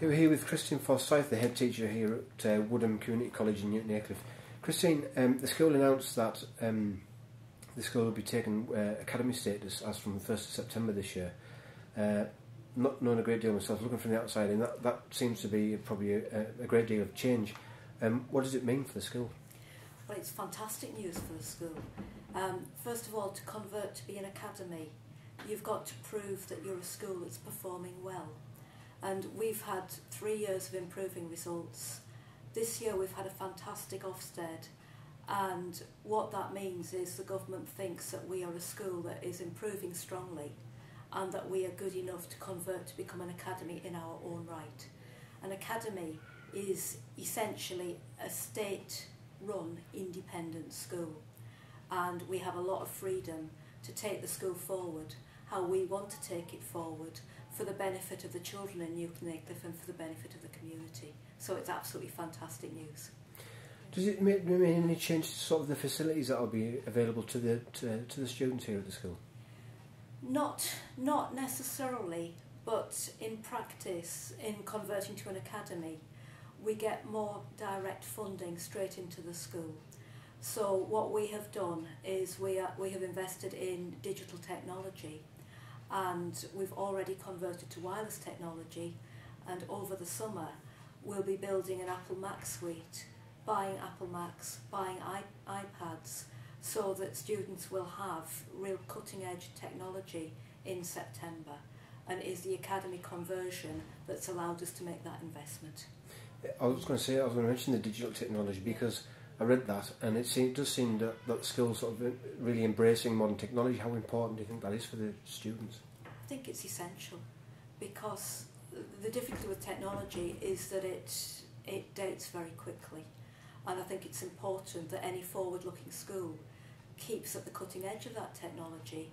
We're here with Christine Forsyth, the head teacher here at uh, Woodham Community College in Newton Aycliffe. Christine, um, the school announced that um, the school will be taking uh, academy status as from the 1st of September this year. Uh, not knowing a great deal myself, looking from the outside, and that, that seems to be probably a, a great deal of change. Um, what does it mean for the school? Well, it's fantastic news for the school. Um, first of all, to convert to be an academy, you've got to prove that you're a school that's performing well. And we've had three years of improving results. This year we've had a fantastic Ofsted and what that means is the government thinks that we are a school that is improving strongly and that we are good enough to convert to become an academy in our own right. An academy is essentially a state-run independent school and we have a lot of freedom to take the school forward, how we want to take it forward for the benefit of the children in Newton Aycliffe and for the benefit of the community. So it's absolutely fantastic news. Does it make, make any change to sort of the facilities that will be available to the to, to the students here at the school? Not not necessarily, but in practice, in converting to an academy, we get more direct funding straight into the school. So what we have done is we are, we have invested in digital technology and we've already converted to wireless technology and over the summer we'll be building an Apple Mac suite, buying Apple Macs, buying iPads so that students will have real cutting edge technology in September and is the academy conversion that's allowed us to make that investment. I was going to say, I was going to mention the digital technology because I read that and it, seemed, does seem that, that schools sort of really embracing modern technology. How important do you think that is for the students? I think it's essential because the difficulty with technology is that it, it dates very quickly and I think it's important that any forward-looking school keeps at the cutting edge of that technology,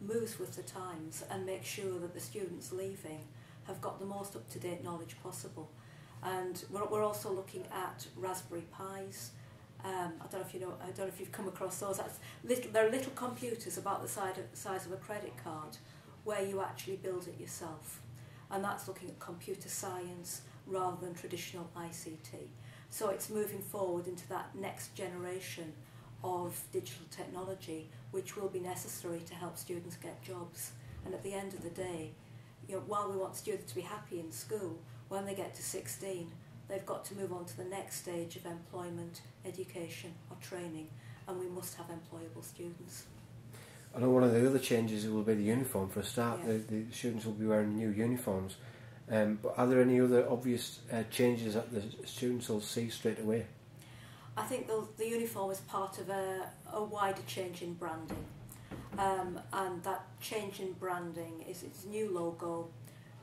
moves with the times and makes sure that the students leaving have got the most up-to-date knowledge possible. And we're, we're also looking at Raspberry Pis. Um, I don't know if you know. I don't know if you've come across those. That's little, they're little computers about the size of, size of a credit card, where you actually build it yourself. And that's looking at computer science rather than traditional ICT. So it's moving forward into that next generation of digital technology, which will be necessary to help students get jobs. And at the end of the day, you know, while we want students to be happy in school, when they get to 16, they've got to move on to the next stage of employment, education or training, and we must have employable students. I know one of the other changes will be the uniform for a start. Yeah. The, the students will be wearing new uniforms. Um, but are there any other obvious uh, changes that the students will see straight away? I think the, the uniform is part of a, a wider change in branding. Um, and that change in branding is its new logo,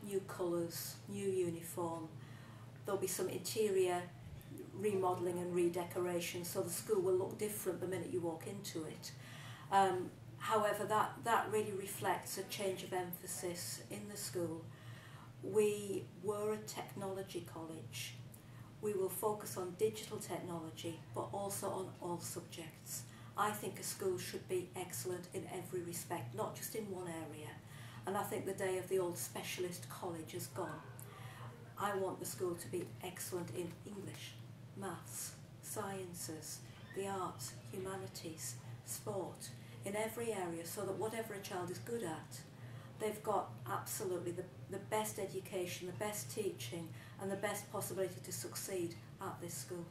new colours, new uniform. There'll be some interior remodelling and redecoration so the school will look different the minute you walk into it. Um, however, that, that really reflects a change of emphasis in the school. We were a technology college we will focus on digital technology, but also on all subjects. I think a school should be excellent in every respect, not just in one area. And I think the day of the old specialist college is gone. I want the school to be excellent in English, maths, sciences, the arts, humanities, sport, in every area so that whatever a child is good at, they've got absolutely the, the best education, the best teaching and the best possibility to succeed at this school.